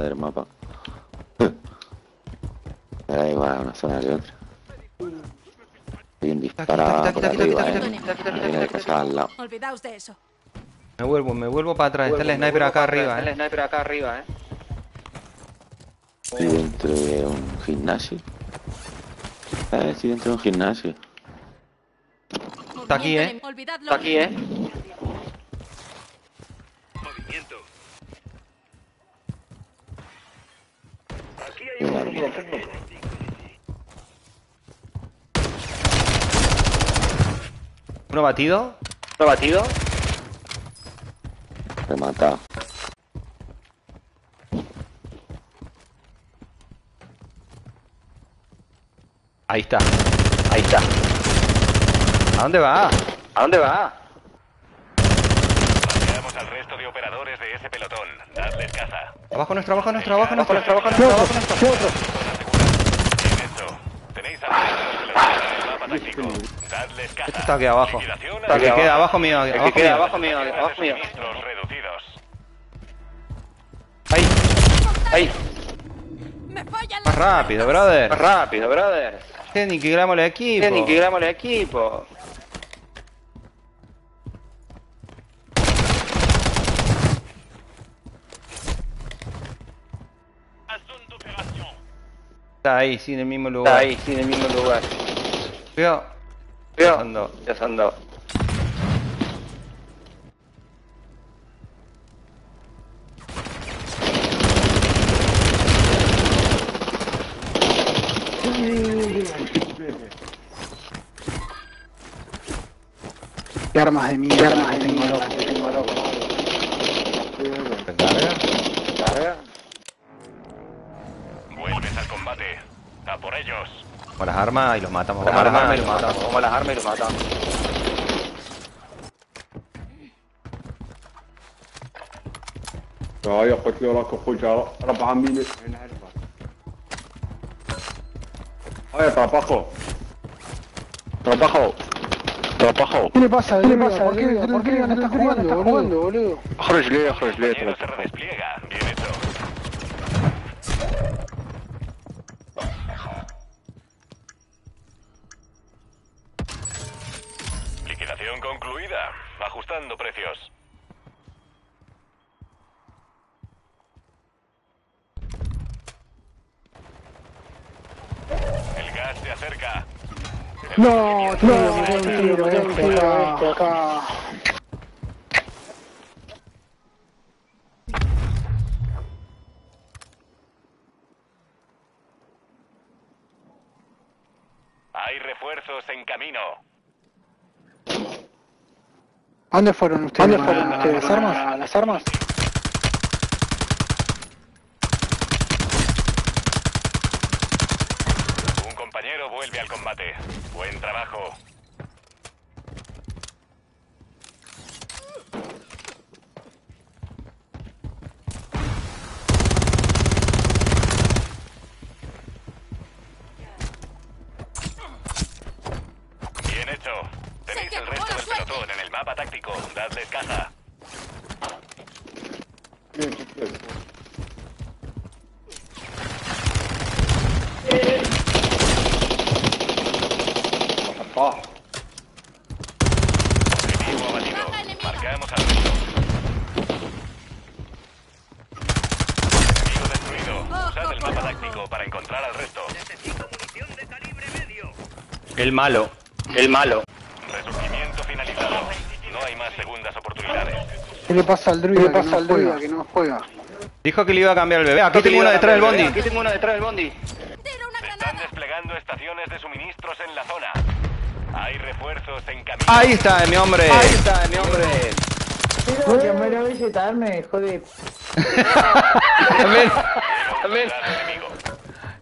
del mapa. Me da igual una zona que otra. Bien disparada por arriba, eh. al lado. Olvidaos de eso. Me vuelvo, me vuelvo para atrás. Está el sniper acá arriba, El eh. sniper acá arriba, eh. Estoy dentro de un gimnasio. Eh, estoy dentro de un gimnasio. Está aquí, ¿eh? Está aquí, eh. Uno batido. ¿Lo batido? rematado. Ahí está. Ahí está. ¿A dónde va? ¿A dónde va? Al resto de operadores de ese pelotón. Abajo nuestro, abajo nuestro, abajo Abajo nuestro. nuestro, abajo nuestro, abajo nuestro. Tenéis al mapa. Dadles caza. Este está aquí abajo. Que aquí queda abajo. abajo mío. Que Abajo queda mío. abajo mío, abajo mío. Ahí. Ahí. Me fallan Más rápido, brother. Más rápido, brother. Que aniquilamos el equipo. Bien, aniquilamos el equipo. Está ahí, sí, en el mismo lugar. Está ahí, sí, en el mismo lugar. Cuidado. Veo. Pasando. Ya se han dado. Qué armas de mierda, armas de mierda. Recarga. Carga. Vuelves al combate. Por ellos. Con las armas y los matamos. Con las armas y los matamos. Con las armas y los matamos. Ja, jag sköt jag raka skit. Jag rappade han bilen. Oye, trabajo. Trabajo. Trabajo. ¿Qué le pasa? ¿Qué le pasa? ¿Por qué? ¿Por qué? ¿Por qué? Jugando, boludo? Jorge, lee, Jorge, lee. Se redespliega. Ajustando precios. El gas se acerca. No, tío, tiro este acá. Hay refuerzos en camino. ¿A dónde fueron ustedes? ¿Dónde fueron ustedes? ¿Las armas? ¿Las armas? Un compañero vuelve al combate. Buen trabajo. Bien hecho. Tenéis Se el te resto acabó la del suerte. pelotón en el mapa táctico. Dadles caza. Ah, Objetivo abatido. Marcamos al resto. Enemigo destruido. Usad el mapa táctico para encontrar al resto. El malo. El malo. ¿Qué le pasa al druida? ¿Qué le pasa al druida que no juega? Dijo que le iba a cambiar el bebé. Aquí tengo uno detrás del bondi. Aquí tengo uno detrás del bondi. Están desplegando estaciones de suministros en la zona. Hay refuerzos en camino. Ahí está, mi hombre. Ahí está, mi hombre. Pero que a visitarme, joder. Al enemigo.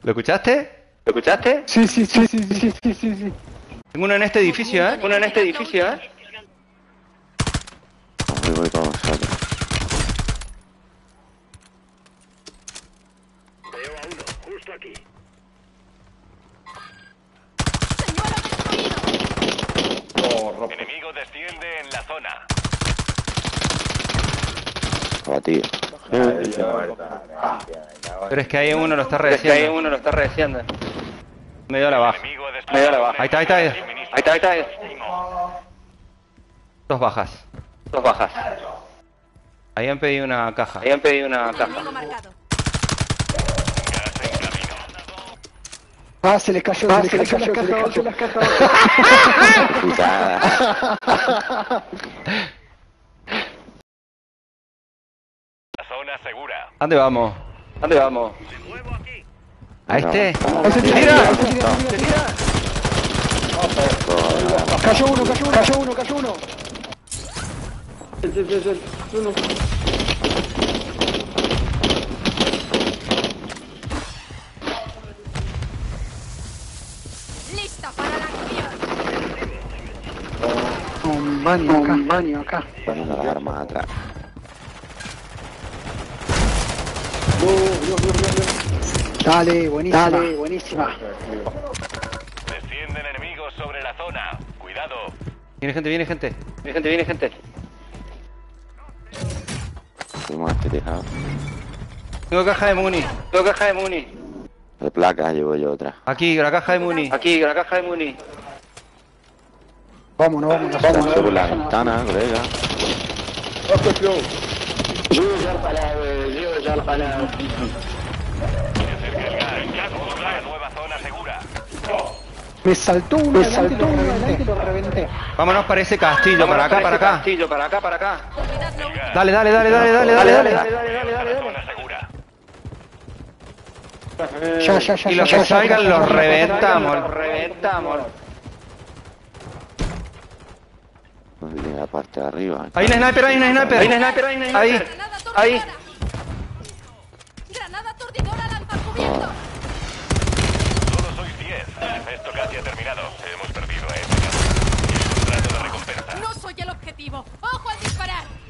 ¿Lo escuchaste? ¿Lo escuchaste? Sí, sí, sí, sí, sí, sí, sí, sí. Tengo uno en este edificio, ¿eh? Uno en este edificio, ¿eh? Voy, oh, rap- Enemigo desciende en la zona. Pero es que hay uno lo está Es que hay redeciendo. uno lo está redeciendo. Me dio la baja. Me dio la baja. Ahí está, ahí está. ahí. Ahí está, ahí está. ahí está. Dos bajas. Dos bajas. Ahí han pedido una caja. Ahí han pedido una caja. Ah, se les cayó, se les cayó, se les cayó, se les cayó. putada. Zona segura. ¿A ¿Dónde vamos? ¿Dónde vamos? ¿A este? Ese tira, ¡Tira! ese tira, ese tira. Cayó uno, cayó uno, cayó uno, cayó uno. Lista para la acción. Un baño acá, un baño acá. Poniendo las armas atrás. Dale, buenísima. Dale, buenísima. Descienden enemigos sobre la zona. Cuidado. Viene gente, viene gente. Viene gente, viene gente. Fuimos a este tejado. Tengo caja de Muni. Tengo caja de Muni. De placas llevo yo otra. Aquí, la caja de Muni. Aquí, la caja de Muni. Vámonos, vámonos, Lanzó vámonos. por la ventana, colega nueva zona segura. Me saltó uno, me saltó uno adelante y lo reventé. Vámonos para ese castillo, para acá, para acá. Castillo, para acá, para acá. Dale, dale, dale, dale, dale, dale, dale. dale, dale, dale. Ya, ya, ya. Y los que salgan los reventamos. Los reventamos. La parte de arriba. Hay un sniper, hay un sniper. Hay una sniper, hay una Ahí. sniper. Granada Ahí.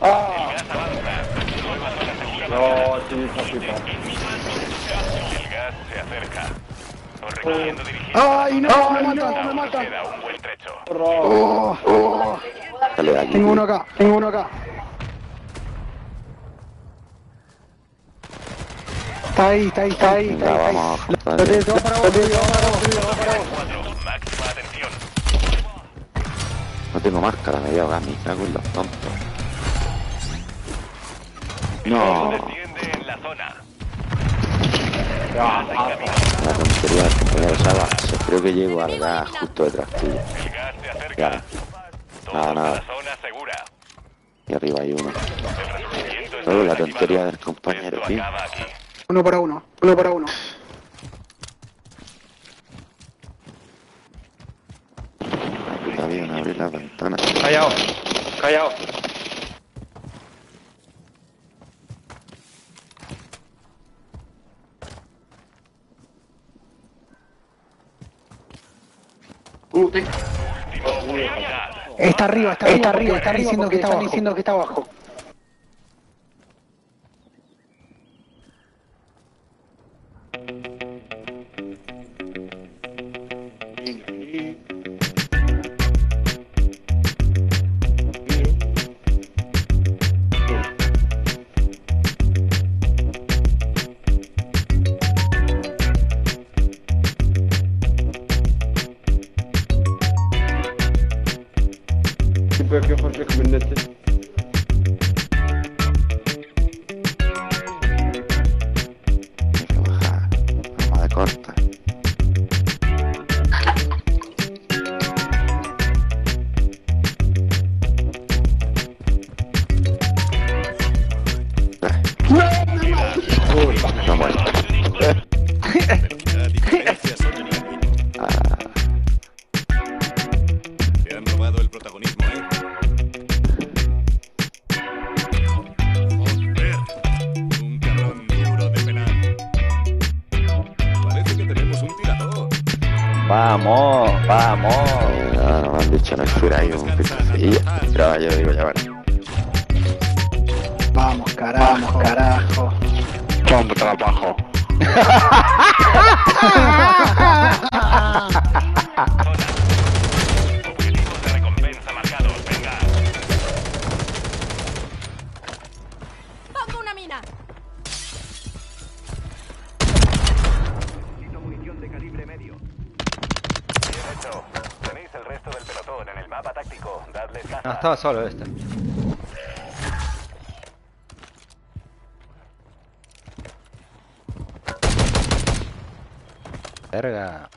Segura. No, sí, sí, sí. El gas se acerca. Os recomiendo dirigir. Ay, no, me matan, me matan. queda un buen trecho. Oh, oh. Tengo uno acá, tengo uno acá. Está ahí, está ahí, está ahí, está ahí. vamos Está abajo. ahí. Lo tengo para vos, lo tengo para vos, lo tengo para vos. Cuatro. Máxima atención. No tengo máscara, me voy a ahogar, me cago en los tontos. No, Desciende en la zona. la tontería del compañero Saba. Creo que llego al gas justo detrás tuyo. El gas acerca. Nada, nada. la y arriba hay uno. Todo la tontería del compañero, tío. Uno para uno, uno para uno. Está bien, abrir las ventanas. Callao. Callao. Última oportunidad. Está arriba, está arriba, está arriba, está diciendo que está abajo. diciendo que está abajo. كيف يخرج لك من النت Hay Vamos, vamos. eh, no, me han dicho no ahí un pistacillo. Pero yo digo, ya bueno. Vamos, carajo, carajo. Buen trabajo. estaba solo este. Verga.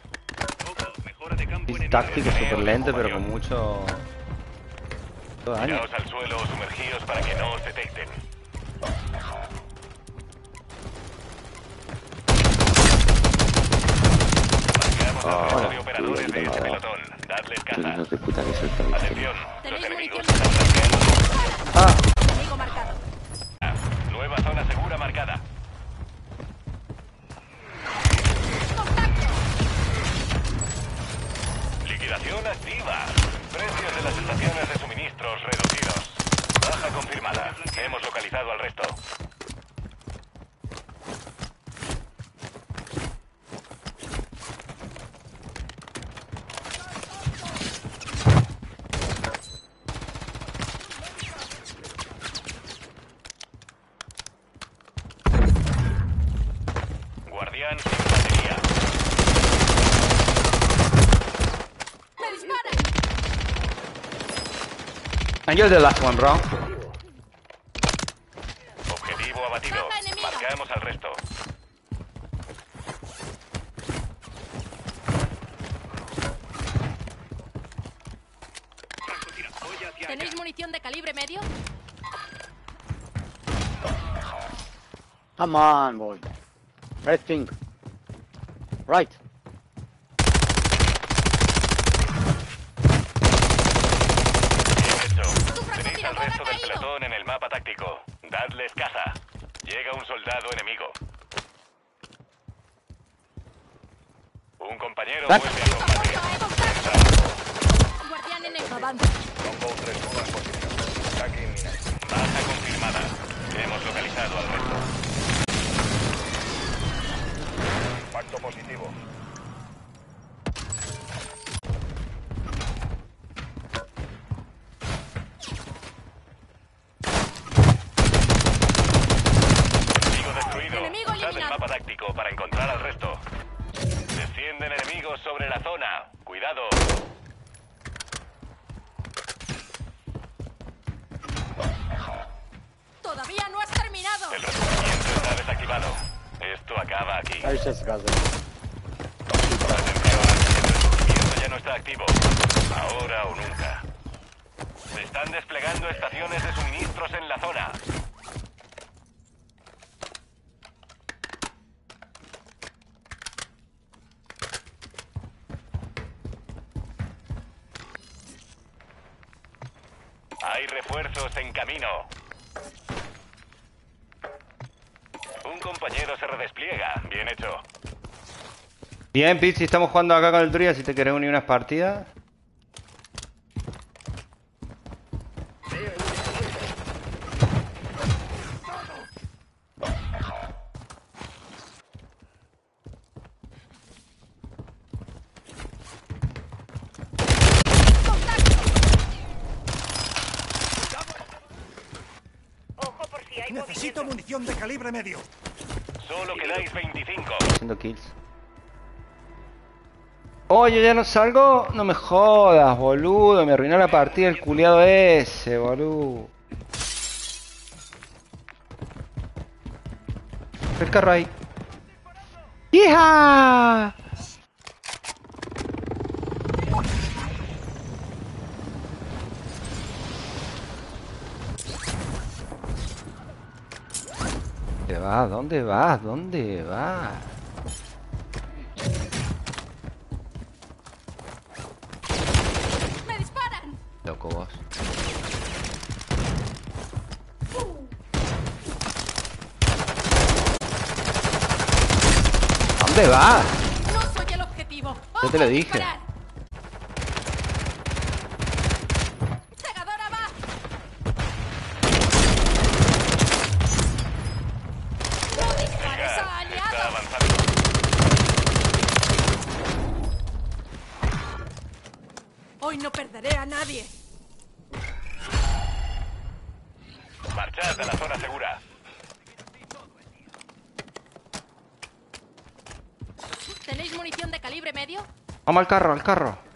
Es táctico súper lento, pero con mucho... mucho daño. Al suelo o sumergíos para que no os detecten. Marcamos Ah, resto de bueno, operadores de este pelotón. Hijos de puta que. Atención, los enemigos están. Ah, Enemigo marcado. Nueva zona segura marcada. Liquidación activa. Precios de las estaciones de suministros reducidos. Baja confirmada. Hemos localizado al resto. Guardián sin batería. ¡Me disparan! You're the last one, bro. Objetivo abatido. Marcamos al resto. ¿Tenéis munición de calibre medio? Come on, boy. Red pink. Right. Bien hecho. Tu Tenéis al francotirador ha resto del caído. pelotón en el mapa táctico. Dadles caza. Llega un soldado enemigo. Un vuelve a combate. Apoyo, eh, contacto. Guardián enemigo. Avanza. Baja confirmada. Hemos localizado al resto. Impacto positivo. Enemigo destruido. Enemigo Usad el mapa táctico para encontrar al resto. Enemigos sobre la zona. Cuidado. Todavía no has terminado. El resurgimiento está desactivado. Esto acaba aquí. It. Atención, el resurgimiento ya no está activo. Ahora o nunca. Se están desplegando estaciones de suministros en la zona. Hay refuerzos en camino. Un compañero se redespliega. Bien hecho. Bien, Pizzi, estamos jugando acá con el Tria. Si te querés unir unas partidas. Necesito munición de calibre medio. Solo quedáis 25. Haciendo kills. Oye, ya no salgo. No me jodas, boludo. Me arruinó la partida el culiado ese, boludo. El carro ahí. ¡Hija! Vas? ¿Dónde vas? ¿Dónde vas? ¡Me disparan! Loco vos. ¿Dónde vas? No soy el objetivo. Yo te lo ¡Ojo, dije. disparar! ¡Segadora va! ¡No dispares a Está aliados! avanzando. Hoy no perderé a nadie. Marchad a la zona segura. ¿Tenéis munición de calibre medio? Vamos al carro, al carro.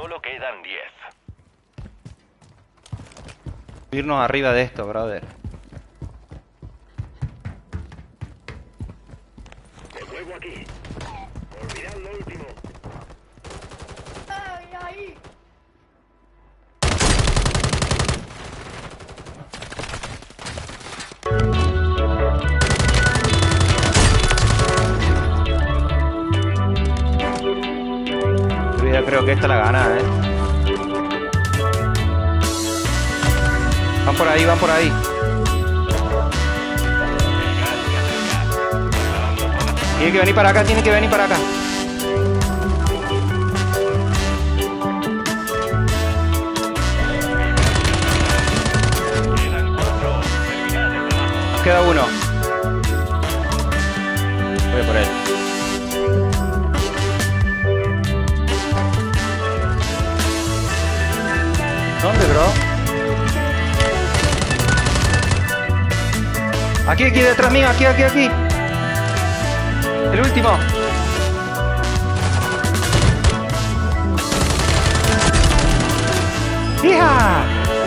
Solo quedan 10. Irnos arriba de esto, brother. Que esta la gana, eh. Van por ahí, van por ahí. Tiene que venir para acá, tiene que venir para acá. Quedan 4. Terminad el trabajo. Nos queda uno. Aquí, aquí, detrás mío, aquí, aquí, aquí. El último. ¡Hija!